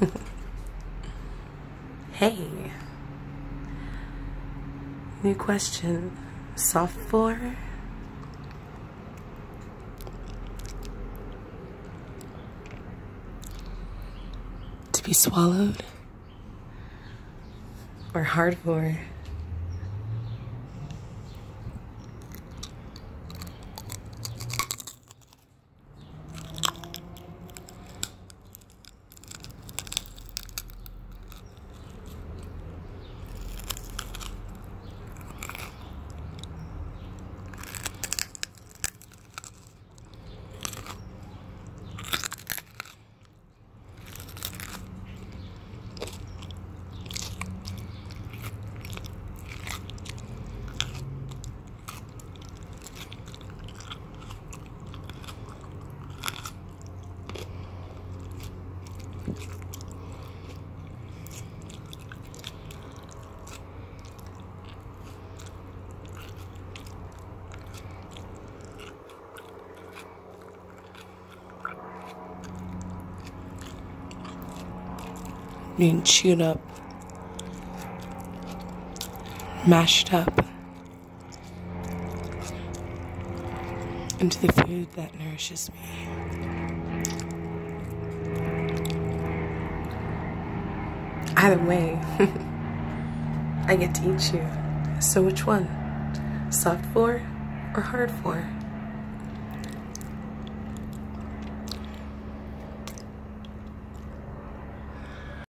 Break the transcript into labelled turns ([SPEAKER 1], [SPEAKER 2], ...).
[SPEAKER 1] hey. New question. Soft vore? To be swallowed? Or hard vore? Being chewed up, mashed up into the food that nourishes me. Either way, I get to eat you. So which one? Soft vore or hard vore?